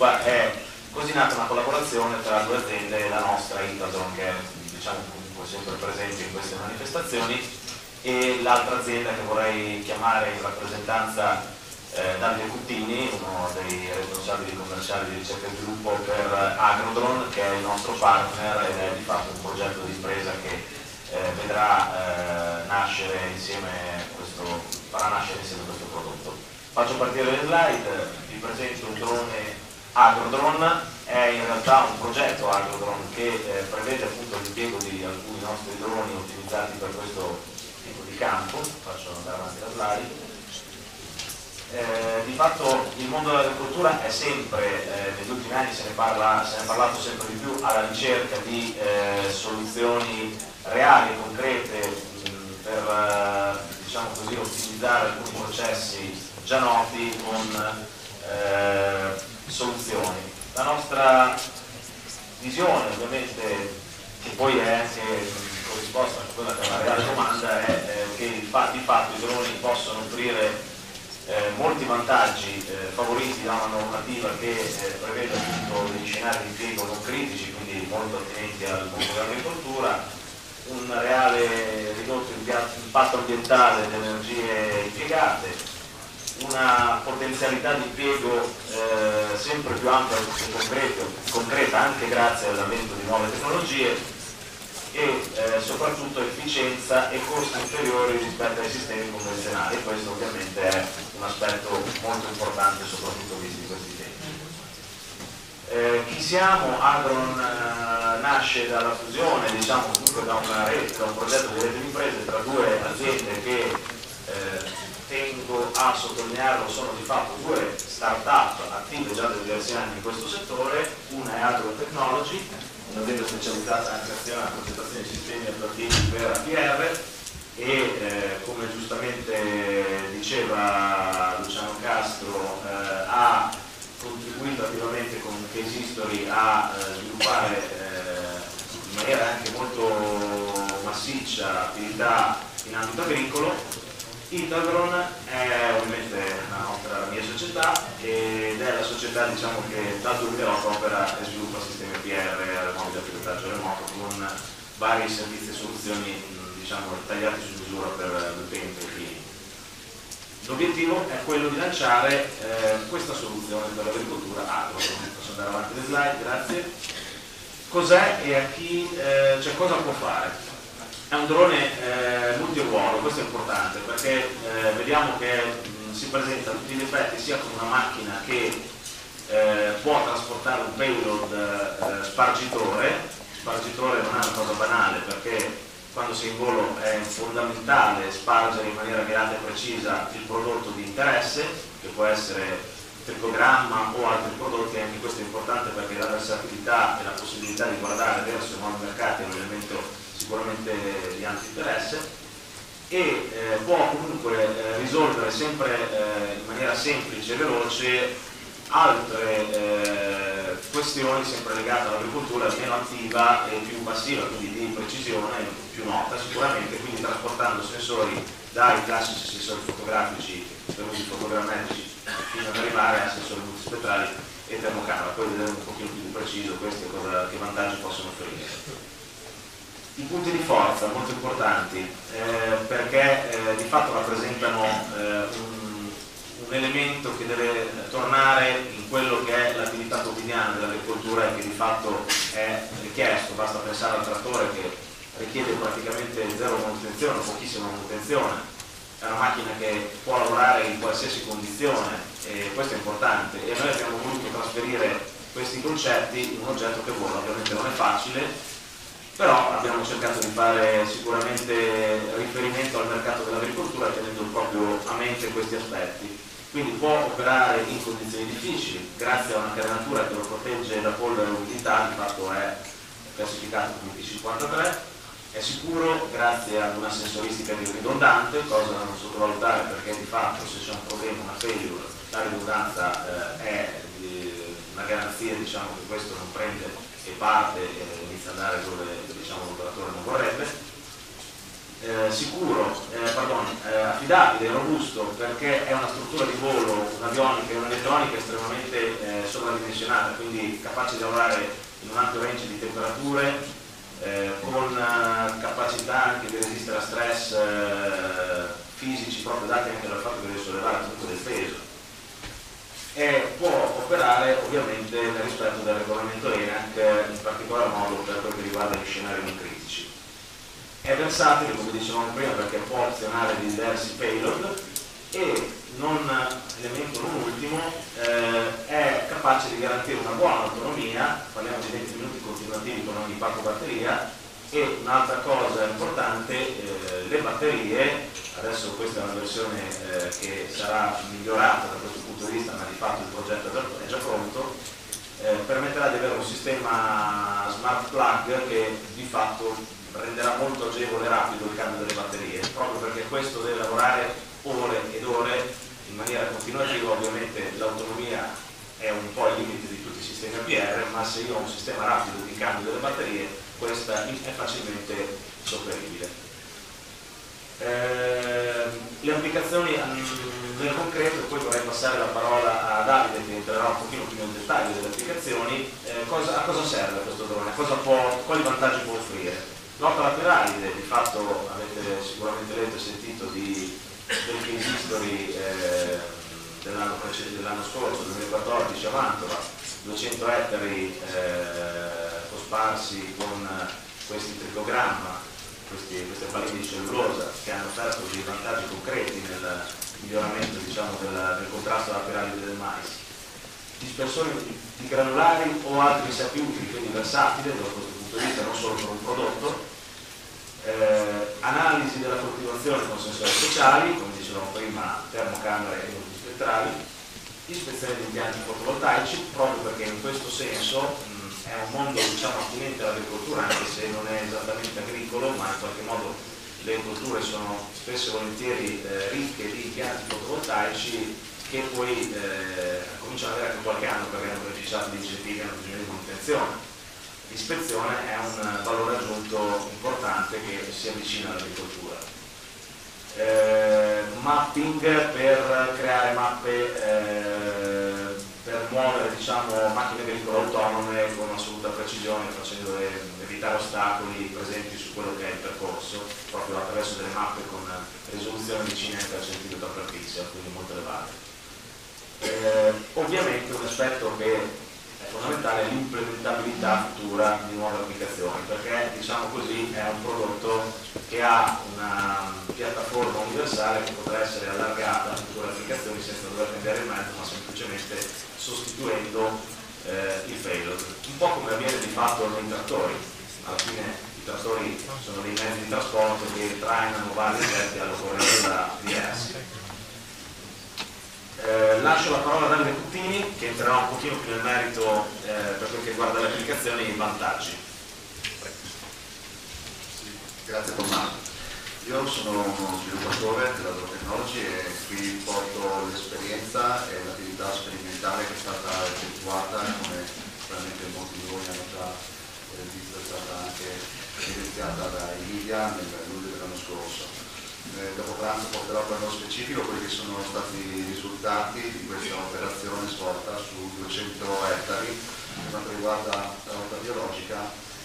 sviluppa è così nata una collaborazione tra due aziende, la nostra Itadron che è diciamo, comunque sempre presente in queste manifestazioni e l'altra azienda che vorrei chiamare in rappresentanza eh, Davide Cuttini, uno dei responsabili commerciali di ricerca e sviluppo per Agrodron, che è il nostro partner ed è di fatto un progetto di impresa che eh, vedrà eh, nascere insieme questo, farà nascere insieme questo prodotto. Faccio partire le slide, vi presento il drone Agrodron, è in realtà un progetto Agrodron che eh, prevede appunto l'impiego di alcuni nostri droni utilizzati per questo tipo di campo, faccio andare avanti la slide. Eh, di fatto il mondo dell'agricoltura è sempre, eh, negli ultimi anni se ne, parla, se ne, è parlato sempre di più, alla ricerca di eh, soluzioni reali concrete mh, per eh, diciamo così, ottimizzare alcuni processi già noti con eh, soluzioni. La nostra visione ovviamente, che poi è anche corrisposta a quella che è una reale domanda, è eh, che di fatto i droni possono offrire eh, molti vantaggi eh, favoriti da una normativa che eh, prevede appunto degli scenari di impiego non critici, quindi molto attinenti al mondo dell'agricoltura, un reale ridotto impatto ambientale delle energie impiegate, una potenzialità di impiego eh, sempre più ampia e concreta anche grazie all'avvento di nuove tecnologie e eh, soprattutto efficienza e costi inferiori rispetto ai sistemi convenzionali. Questo ovviamente è un aspetto molto importante soprattutto visti questi tempi. Eh, chi siamo? Agron eh, nasce dalla fusione, diciamo comunque da, una rete, da un progetto di rete di imprese tra due aziende che tengo a sottolinearlo sono di fatto due start-up attive già da diversi anni in questo settore, una è Agro Technology un'azienda specializzata nella creazione e progettazione di sistemi attuativi per APR e eh, come giustamente diceva Luciano Castro eh, ha contribuito attivamente con Case History a eh, sviluppare eh, in maniera anche molto massiccia attività in ambito agricolo Itagron è ovviamente la, nostra, la mia società ed è la società diciamo, che dal 2008 opera e sviluppa sistemi PR remoto da pilotaggio remoto con vari servizi e soluzioni diciamo, tagliati su misura per l'utente e i clienti. L'obiettivo è quello di lanciare eh, questa soluzione per l'agricoltura agro. Posso andare avanti le slide, grazie. Cos'è e a chi, eh, cioè cosa può fare? È un drone eh, multiruolo, questo è importante perché eh, vediamo che mh, si presenta a tutti gli effetti sia come una macchina che eh, può trasportare un payload eh, spargitore, spargitore non è una cosa banale perché quando sei in volo è fondamentale spargere in maniera mirata e precisa il prodotto di interesse, che può essere tricogramma o altri prodotti, anche questo è importante perché la versatilità e la possibilità di guardare verso nuovi mercati è un elemento sicuramente di alto interesse e eh, può comunque eh, risolvere sempre eh, in maniera semplice e veloce altre eh, questioni sempre legate all'agricoltura meno attiva e più passiva, quindi di precisione più nota sicuramente, quindi trasportando sensori dai classici sensori fotografici per usi fotogrammetrici fino ad arrivare a sensori multispettrali e termocamera, poi vedremo un pochino più preciso questi cosa, che vantaggi possono offrire. I punti di forza molto importanti eh, perché eh, di fatto rappresentano eh, un, un, elemento che deve tornare in quello che è l'attività quotidiana dell'agricoltura e che di fatto è richiesto, basta pensare al trattore che richiede praticamente zero manutenzione, pochissima manutenzione, è una macchina che può lavorare in qualsiasi condizione e questo è importante. E noi abbiamo voluto trasferire questi concetti in un oggetto che vola, ovviamente non è facile, però abbiamo cercato di fare sicuramente riferimento al mercato dell'agricoltura tenendo proprio a mente questi aspetti. Quindi può operare in condizioni difficili, grazie a una carenatura che lo protegge da polvere e umidità, di fatto è classificato come P53, è sicuro grazie ad una sensoristica ridondante, cosa da non sottovalutare perché di fatto se c'è un problema, una failure, la ridondanza eh, è eh, una garanzia diciamo, che questo non prende e parte e ad andare dove diciamo, l'operatore non vorrebbe. Eh, sicuro, eh, pardon, eh, affidabile, robusto perché è una struttura di volo, un'avionica e un'elettronica estremamente eh, sovradimensionata, quindi capace di lavorare in un ampio range di temperature, eh, con eh, capacità anche di resistere a stress fisici proprio dati anche dal fatto che deve sollevare comunque del peso e può operare ovviamente nel rispetto del regolamento ENAC in particolar modo per quel che riguarda gli scenari non critici. È versatile, come dicevamo prima, perché può azionare diversi payload e, non elemento non ultimo, eh, è capace di garantire una buona autonomia, parliamo di 20 minuti continuativi con ogni pacco batteria, e un'altra cosa importante, eh, le batterie, adesso questa è una versione eh, che sarà migliorata da questo punto di vista, ma di fatto il progetto è già pronto, eh, permetterà di avere un sistema smart plug che di fatto renderà molto agevole e rapido il cambio delle batterie, proprio perché questo deve lavorare ore ed ore in maniera continuativa, ovviamente l'autonomia è un po' il limite di tutti i sistemi APR, ma se io ho un sistema rapido di cambio delle batterie, questa è facilmente sopperibile. Eh, le applicazioni mm, nel concreto, poi vorrei passare la parola a Davide che entrerà un pochino più nel dettaglio delle applicazioni, eh, cosa, a cosa serve questo drone? Può, quali vantaggi può offrire? Lotta alla di fatto avete sicuramente letto e sentito di, del case history eh, dell'anno dell scorso, 2014 a Mantova, 200 ettari eh, cosparsi con questi tricogramma, questi, queste palline di cellulosa che hanno offerto dei vantaggi concreti nel miglioramento diciamo, del, del, contrasto alla piramide del mais. Dispersori di granulari o altri insetti utili, quindi versatile da questo punto di vista, non solo per un prodotto, eh, analisi della coltivazione con sensori speciali, come dicevamo prima, termocamere e multispettrali, ispezione di impianti fotovoltaici, proprio perché in questo senso è un mondo diciamo, attinente all'agricoltura, anche se non è esattamente agricolo, ma in qualche modo le agricolture sono spesso e volentieri eh, ricche di impianti fotovoltaici che poi eh, cominciano ad avere anche qualche anno perché hanno beneficiato di incentivi hanno bisogno di manutenzione l'ispezione è un valore aggiunto importante che si avvicina all'agricoltura. Eh, mapping per creare mappe eh, muovere diciamo, macchine agricole autonome con assoluta precisione facendo evitare ostacoli presenti su quello che è il percorso proprio attraverso delle mappe con risoluzione vicina al centimetro per pixel quindi molto elevate eh, ovviamente un aspetto che fondamentale è l'implementabilità futura di nuove applicazioni, perché diciamo così è un prodotto che ha una piattaforma universale che potrà essere allargata a future applicazioni senza dover cambiare il mezzo, ma semplicemente sostituendo eh, il payload. Un po' come avviene di fatto nei trattori, alla fine i trattori sono dei mezzi di trasporto che trainano vari oggetti all'occorrenza diversi. Eh, lascio la parola a Davide Cuttini che entrerà un pochino più nel merito eh, per quel che riguarda le applicazioni e i vantaggi. Grazie Tommaso. Io sono uno sviluppatore della Drone Technology e qui porto l'esperienza e l'attività sperimentale che è stata effettuata come probabilmente molti di voi hanno già eh, visto è stata anche evidenziata da Emilia nel luglio dell'anno scorso eh, dopo pranzo porterò poi nello specifico quelli che sono stati i risultati di questa operazione svolta su 200 ettari per quanto riguarda la lotta biologica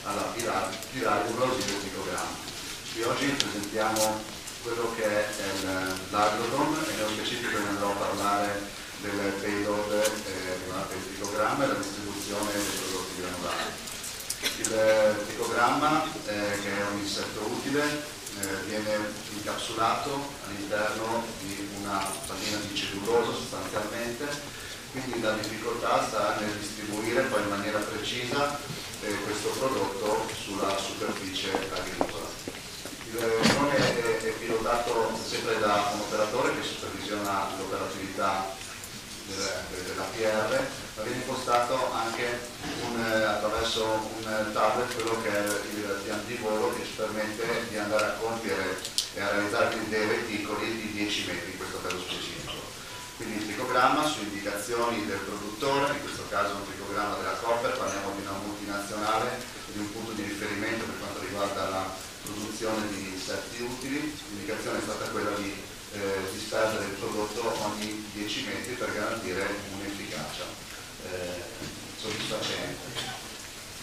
alla pirale numerosi del microgramma. Qui oggi presentiamo quello che è l'agrodom e nello specifico ne andrò a parlare del payload eh, il picogramma e la distribuzione dei prodotti granulari. Il picogramma, eh, che è un insetto utile, eh, viene incapsulato all'interno di una pallina di cellulosa sostanzialmente, quindi la difficoltà sta nel distribuire poi in maniera precisa eh, questo prodotto sulla superficie agricola. È, è pilotato sempre da un operatore che supervisiona l'operatività dell'APR, ma viene impostato anche un, eh, attraverso un tablet quello che è il piano di volo che ci permette di andare a compiere e a realizzare dei reticoli di 10 metri in questo caso specifico. Quindi il tricogramma su indicazioni del produttore, in questo caso un tricogramma della Copper, parliamo di una multinazionale, di un punto di riferimento per quanto riguarda la produzione di insetti utili, l'indicazione è stata quella di eh, disperdere il prodotto ogni 10 metri per garantire un'efficacia eh, soddisfacente.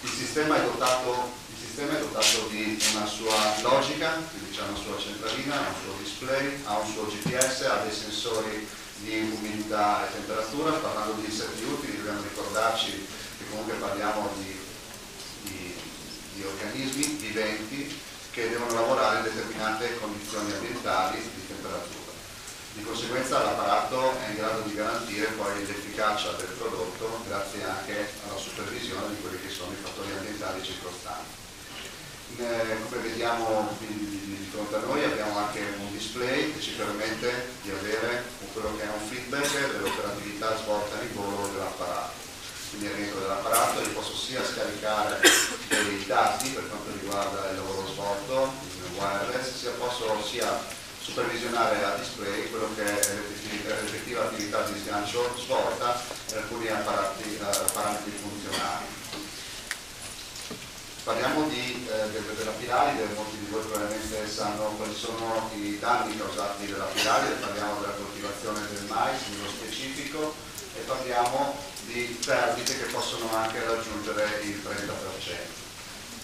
Il sistema, dotato, il sistema, è dotato, di una sua logica, quindi c'è una sua centralina, un suo display, ha un suo GPS, ha dei sensori di umidità e temperatura, parlando di insetti utili dobbiamo ricordarci che comunque parliamo di, di, di organismi viventi che devono lavorare in determinate condizioni ambientali di temperatura. Di conseguenza l'apparato è in grado di garantire poi l'efficacia del prodotto grazie anche alla supervisione di quelli che sono i fattori ambientali circostanti. Eh, come vediamo di fronte a noi abbiamo anche un display che ci permette di avere quello che è un feedback dell'operatività svolta in volo dell'apparato. Quindi all'interno dell'apparato io posso sia scaricare dei dati per quanto riguarda il lavoro svolto in wireless, sia posso sia supervisionare a display quello che è l'effettiva attività di sgancio svolta per alcuni apparati, uh, parametri funzionali. Parliamo di, eh, della piralide, molti di voi probabilmente sanno quali sono i danni causati dalla piralide, parliamo della coltivazione del mais nello specifico e parliamo di perdite che possono anche raggiungere il 30%.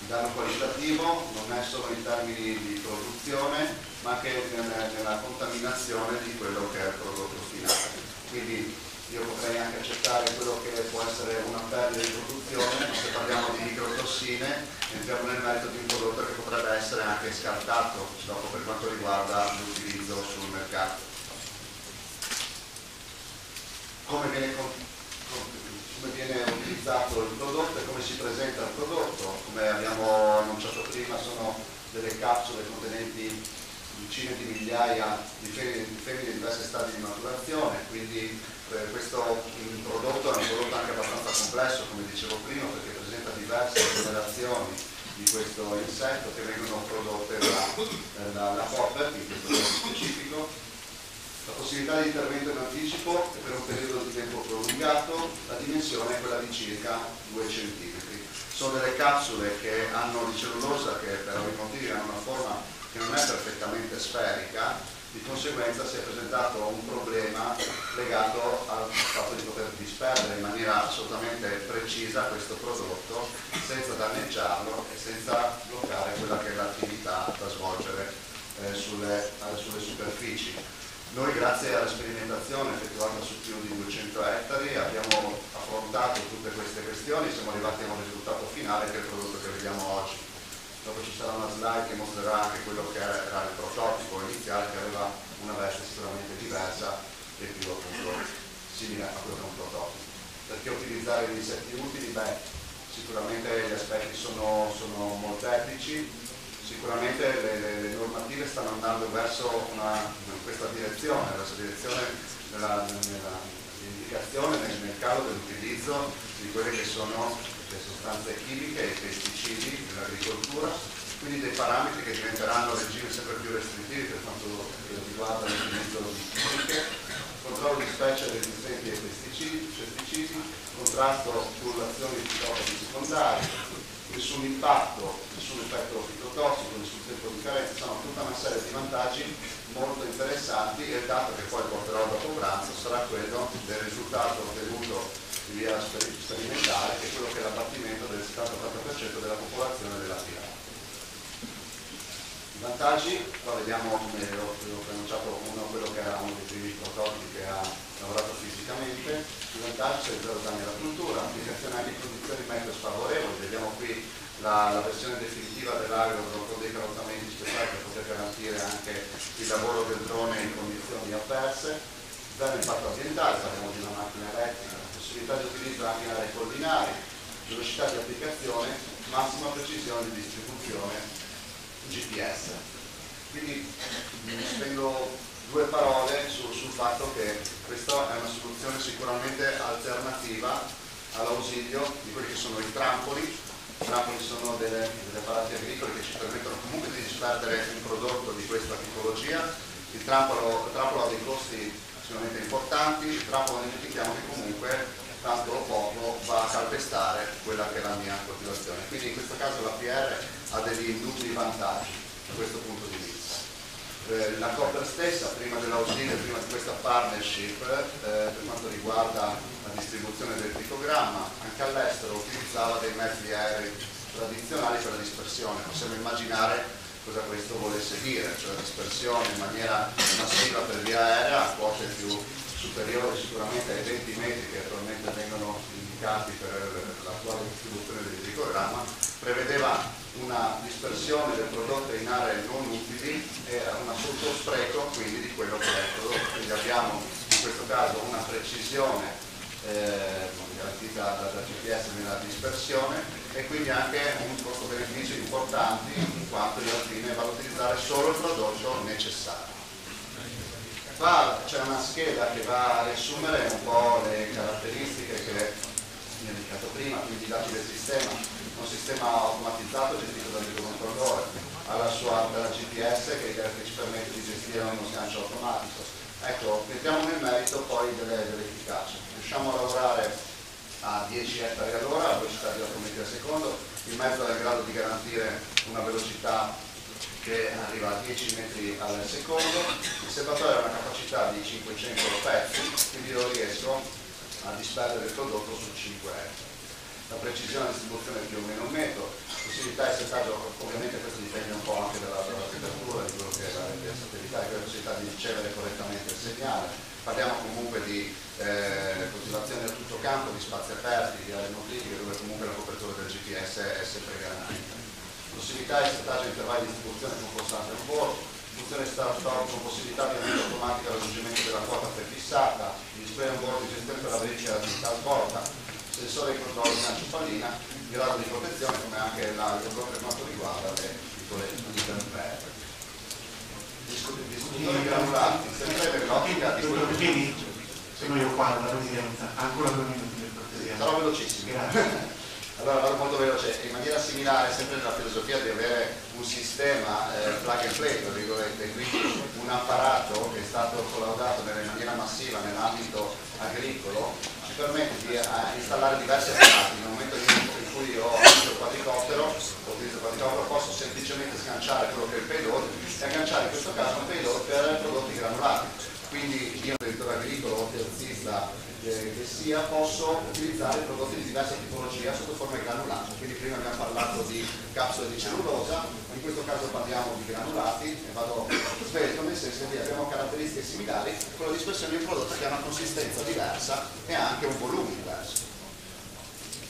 Il danno qualitativo non è solo in termini di produzione, ma anche nella, contaminazione di quello che è il prodotto finale. Quindi io potrei anche accettare quello che può essere una perdita di produzione, ma se parliamo di microtossine entriamo nel merito di un prodotto che potrebbe essere anche scartato dopo per quanto riguarda l'utilizzo sul mercato. Come viene come viene utilizzato il prodotto e come si presenta il prodotto. Come abbiamo annunciato prima sono delle capsule contenenti decine di migliaia di femmine, di femmine in diversi stadi di maturazione, quindi eh, questo prodotto è un prodotto anche abbastanza complesso, come dicevo prima, perché presenta diverse generazioni di questo insetto che vengono prodotte da, da, Popper, in questo caso specifico, la possibilità di intervento in anticipo è per un periodo di tempo prolungato, la dimensione è quella di circa 2 cm. Sono delle capsule che hanno di cellulosa che per ovvi motivi hanno una forma che non è perfettamente sferica, di conseguenza si è presentato un problema legato al fatto di poter disperdere in maniera assolutamente precisa questo prodotto senza danneggiarlo e senza bloccare quella che è l'attività da svolgere eh, sulle, sulle superfici. Noi grazie alla sperimentazione effettuata su più di 200 ettari abbiamo affrontato tutte queste questioni e siamo arrivati a un risultato finale che è il prodotto che vediamo oggi. Dopo ci sarà una slide che mostrerà anche quello che era il prototipo iniziale che aveva una veste sicuramente diversa e più appunto simile a quello che è un prototipo. Perché utilizzare gli insetti utili? Beh, sicuramente gli aspetti sono, sono molteplici, sicuramente le, le, le, normative stanno andando verso una, questa direzione, verso la direzione dell'indicazione nel, nel calo dell'utilizzo di quelle che sono le sostanze chimiche e i pesticidi nell'agricoltura, quindi dei parametri che diventeranno regimi sempre più restrittivi per quanto riguarda l'utilizzo di chimiche, controllo di specie resistenti ai pesticidi, pesticidi contrasto con l'azione di fitofagi secondari, nessun impatto, nessun effetto fitotossico, nessun tempo di carenza, sono tutta una serie di vantaggi molto interessanti e il dato che poi porterò dopo pranzo sarà quello del risultato ottenuto in via sperimentale, che è quello che è l'abbattimento del 70-80% della popolazione della pirata. I vantaggi, qua vediamo come ho, ho pronunciato uno, quello che era uno dei primi prototipi che ha lavorato fisicamente, i vantaggi sono zero danni alla cultura, applicazione anche in condizioni meteo sfavorevoli, vediamo qui la, la versione definitiva dell'aereo con dei carrozzamenti speciali per poter garantire anche il lavoro del drone in condizioni avverse, zero impatto ambientale, parliamo di una macchina elettrica, possibilità di utilizzo anche in aree collinari, velocità di applicazione, massima precisione di distribuzione GPS. Quindi spendo due parole su, sul fatto che questa è una soluzione sicuramente alternativa all'ausilio di quelli che sono i trampoli. I trampoli sono delle, delle apparati agricoli che ci permettono comunque di disperdere un prodotto di questa tipologia. Il trampolo, il trampolo ha dei costi sicuramente importanti, il trampolo non dimentichiamo che comunque tanto o poco va a calpestare quella che è la mia coltivazione. Quindi in questo caso la PR ha degli indubbi vantaggi. da questo punto di vista. Eh, la Copper stessa, prima dell'ausilio, prima di questa partnership, eh, per quanto riguarda la distribuzione del picogramma, anche all'estero utilizzava dei mezzi aerei tradizionali per la dispersione. Possiamo immaginare cosa questo volesse dire, cioè la dispersione in maniera massiva per via aerea a quote più superiori sicuramente ai 20 metri che attualmente vengono indicati per l'attuale distribuzione del picogramma, prevedeva una dispersione del prodotto in aree non utili e un assoluto spreco quindi di quello che è il prodotto. Quindi abbiamo in questo caso una precisione eh, garantita dal GPS nella dispersione e quindi anche un costo-beneficio importante in quanto io al fine vado a utilizzare solo il prodotto necessario. Qua c'è una scheda che va a riassumere un po' le caratteristiche che vi ho indicato prima, quindi i dati del sistema, un sistema automatizzato gestito dal microcontrollore, ha la sua dalla GPS che, che, ci permette di gestire uno sgancio automatico. Ecco, mettiamo nel merito poi delle, dell'efficacia. Riusciamo a lavorare a 10 ettari all'ora, a velocità di 8 metri al secondo, il mezzo è in grado di garantire una velocità che arriva a 10 metri al secondo, il serbatoio ha una capacità di 500 pezzi, quindi io riesco a disperdere il prodotto su 5 ettari la precisione di distribuzione più o meno un metro, possibilità di settaggio, ovviamente questo dipende un po' anche dalla, dalla temperatura, di quello che è la versatilità e la possibilità di ricevere correttamente il segnale. Parliamo comunque di eh, coltivazione a tutto campo, di spazi aperti, di aree motriche, dove comunque la copertura del GPS è sempre garantita. Possibilità di settaggio a intervalli di distribuzione con costante board, funzione start-stop con possibilità di avvio automatica al raggiungimento della quota prefissata, display on board di gestione per la verifica della attività svolta, sensore di controllo di gancio pallina, grado di protezione come anche la, per quanto riguarda le piccole unità nucleari. Discutitori granulati, sempre per l'ottica di quello che sono io qua alla presidenza, ancora due minuti per cortesia. Sarò velocissimo. Grazie. Allora vado molto veloce, in maniera similare, sempre nella filosofia di avere un sistema eh, plug and play, tra virgolette, quindi un apparato che è stato collaudato in maniera massiva nell'ambito agricolo, permette di uh, installare diversi apparati. Nel momento in cui ho il quadricottero, utilizzo il quadricottero, posso semplicemente sganciare quello che è il payload e agganciare in questo caso un payload per prodotti granulati. Quindi io, direttore agricolo o terzista eh, che sia, posso utilizzare prodotti di diversa tipologia sotto forma granulata. Quindi prima abbiamo parlato di capsule di cellulosa, in questo caso parliamo di granulati e vado svelto nel senso che abbiamo caratteristiche similari con la dispersione di un prodotto che ha una consistenza diversa e anche un volume diverso.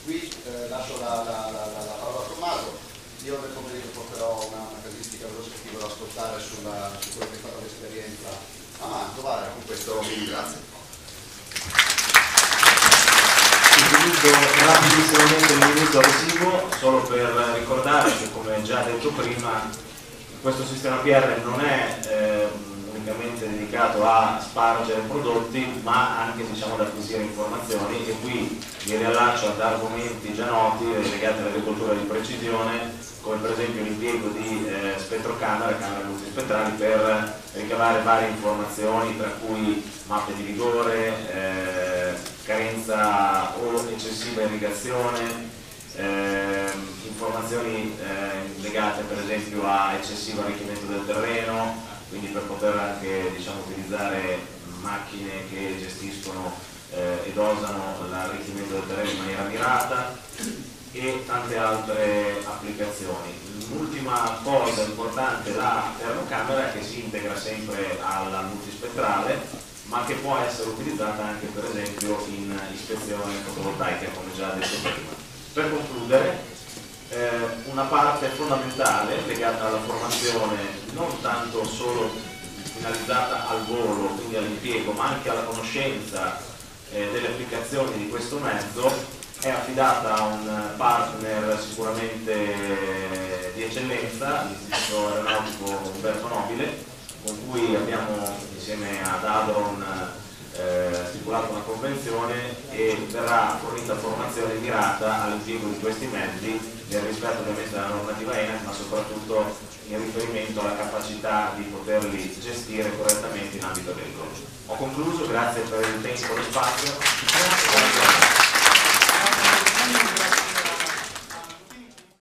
Qui eh, lascio la, la, la, la, parola a Tommaso, io nel pomeriggio porterò una, una casistica veloce che voglio ascoltare sulla, su quello che è stata l'esperienza a Mantova, con questo vi ringrazio utilizzo rapidissimamente il minuto residuo solo per ricordare che come già detto prima questo sistema PR non è eh, unicamente dedicato a spargere prodotti ma anche diciamo, ad acquisire informazioni. E qui mi riallaccio ad argomenti già noti legati all'agricoltura di precisione come per esempio l'impiego di eh, spettrocamere, camere multispettrali per ricavare varie informazioni tra cui mappe di vigore, eh, carenza o eccessiva irrigazione, eh, informazioni eh, legate per esempio a eccessivo arricchimento del terreno, quindi per poter anche diciamo, utilizzare macchine che gestiscono eh, e dosano l'arricchimento del terreno in maniera mirata e tante altre applicazioni. L'ultima cosa importante la termocamera che si integra sempre alla multispettrale ma che può essere utilizzata anche per esempio in ispezione fotovoltaica come già detto prima. Per concludere, eh, una parte fondamentale legata alla formazione non tanto solo finalizzata al volo, quindi all'impiego, ma anche alla conoscenza eh, delle applicazioni di questo mezzo è affidata a un partner sicuramente di eccellenza, l'Istituto Aeronautico Umberto Nobile, con cui abbiamo insieme ad Adron eh, stipulato una convenzione e verrà fornita formazione mirata all'impiego di questi mezzi nel rispetto ovviamente della normativa ENAC ma soprattutto in riferimento alla capacità di poterli gestire correttamente in ambito agricolo. Ho concluso, grazie per il tempo e lo spazio.